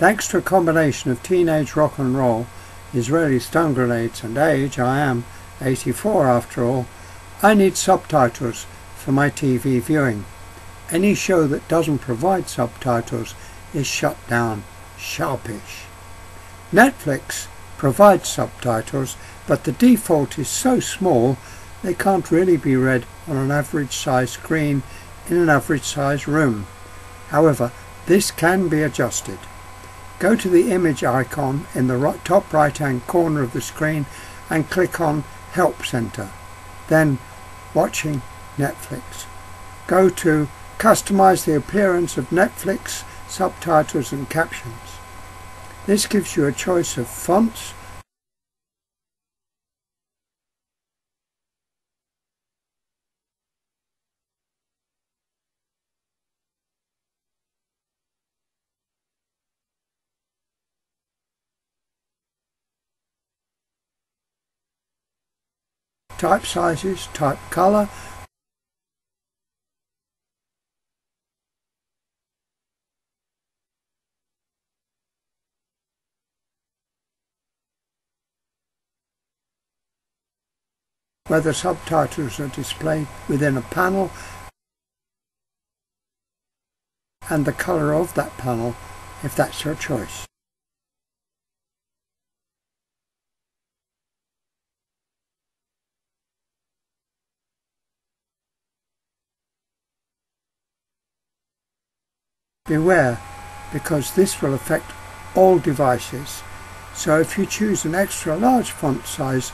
Thanks to a combination of teenage rock and roll, Israeli stun grenades and age, I am 84 after all, I need subtitles for my TV viewing. Any show that doesn't provide subtitles is shut down sharpish. Netflix provides subtitles, but the default is so small they can't really be read on an average size screen in an average size room. However, this can be adjusted. Go to the image icon in the top right hand corner of the screen and click on Help Center. Then Watching Netflix. Go to Customize the appearance of Netflix subtitles and captions. This gives you a choice of fonts, type sizes, type color, whether subtitles are displayed within a panel and the color of that panel if that's your choice. Beware, because this will affect all devices. So if you choose an extra large font size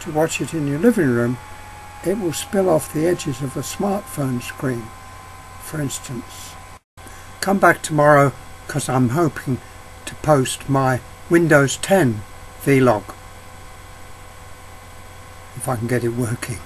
to watch it in your living room, it will spill off the edges of a smartphone screen, for instance. Come back tomorrow because I'm hoping to post my Windows 10 vlog if I can get it working.